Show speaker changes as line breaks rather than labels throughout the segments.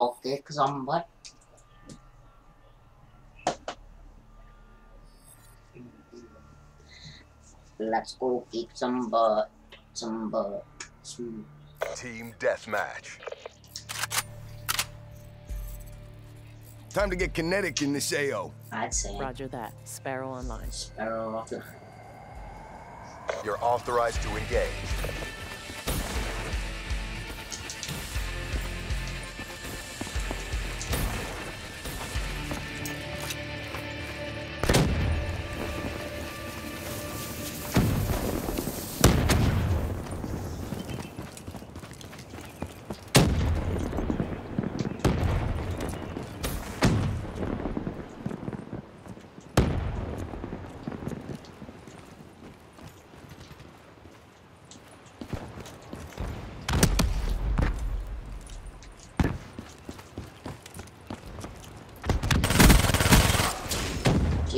Okay, cause I'm what? Let's go kick some butt, some butt, some.
Team deathmatch.
Time to get kinetic in this AO.
I'd say.
Roger that. Sparrow online.
Sparrow.
You're authorized to engage.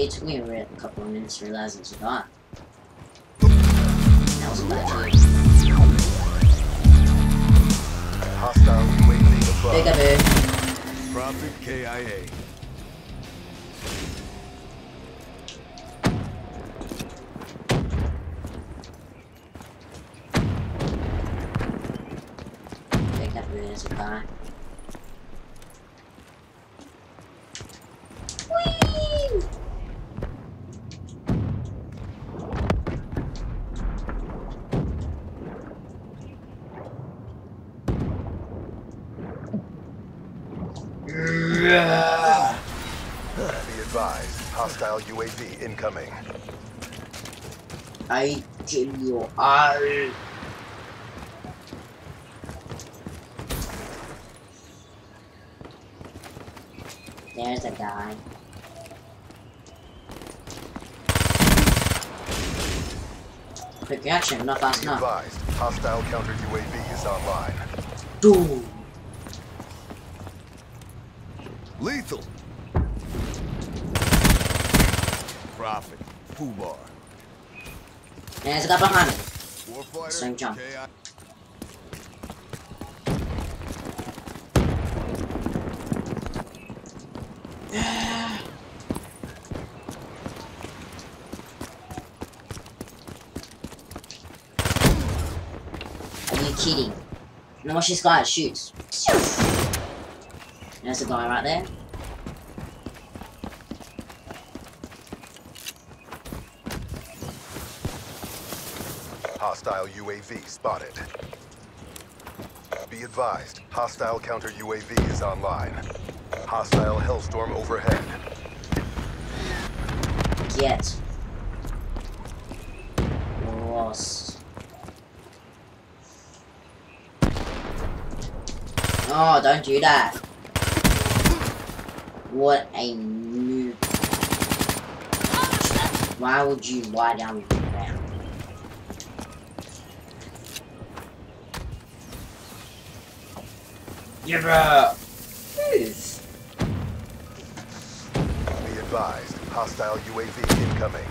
Gee, it took me a re- couple of minutes to realize it was gone. That was a bad trade.
Hostile UAV
Big up,
Prophet KIA.
Big up, there's a guy. Whee!
Be advised. Hostile UAV incoming.
I kill you all. There's a guy. Quick reaction, not fast enough.
advised. Hostile counter UAV is online.
Boom!
Lethal. Prophet. Fubar.
There's a guy behind me.
Warfighter.
Same jump. Are you kidding? Now watch this guy shoots. There's a guy right there.
Hostile UAV spotted. Be advised. Hostile counter UAV is online. Hostile Hellstorm overhead.
Get lost. Oh, don't do that. What a noob. Why would you lie down on the ground? Yeah, bro. Move.
Be advised. Hostile UAV incoming.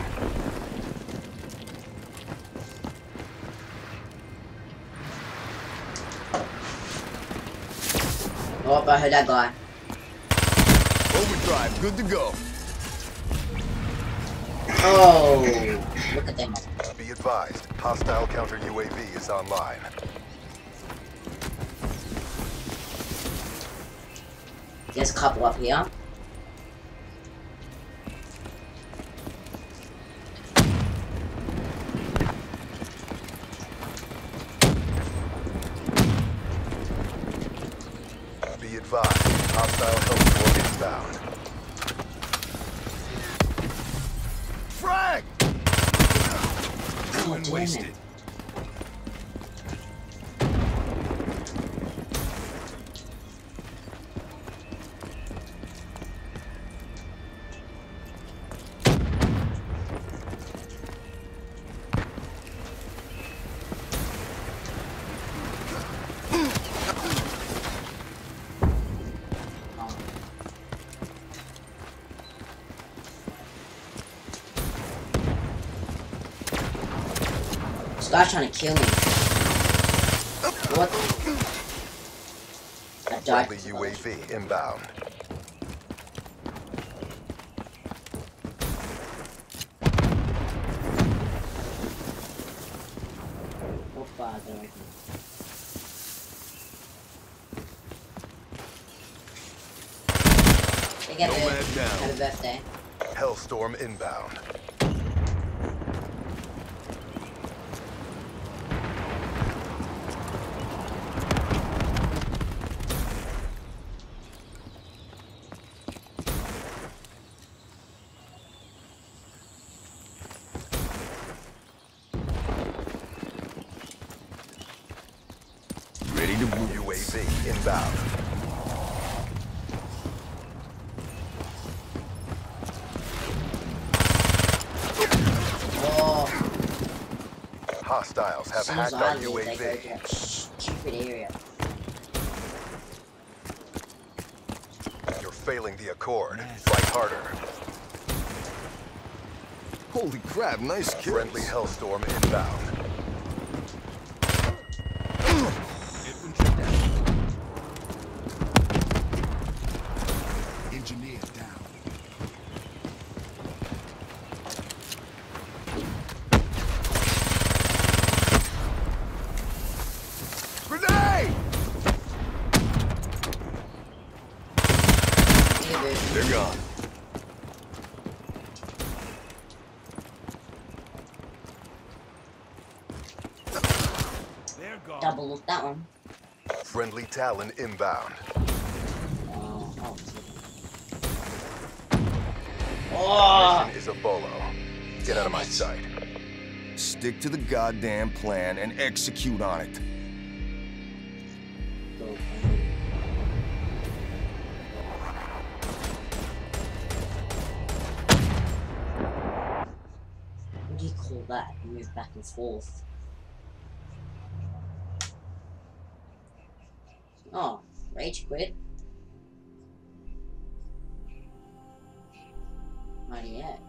Oh, I heard that guy.
Overdrive. Good to go.
Oh, look at them.
Be advised. Hostile counter UAV is online.
There's a couple up here.
Be advised. Hostile Hellstorm inbound.
Frag.
Oh,
wasted.
This guy's trying to kill me. What? I died.
UAV inbound.
How far do I reckon? They get
Nomad down.
Happy birthday.
Hellstorm inbound. UAV inbound. Hostiles have
as soon
hacked our
I leave, they go to
UAV.
stupid area.
You're failing the Accord. Fight harder.
Holy crap, nice kills.
Friendly Hellstorm inbound.
Engineer down.
Grenade!
Yeah, dude.
They're gone.
They're gone.
Double look that one.
Friendly Talon inbound.
Oh, oh. Oh!
Mission is a bolo. Get out of my sight.
Stick to the goddamn plan and execute on it.
Go. What do you call that? You move back and forth. Oh, rage quit. Not yet.